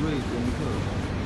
瑞为我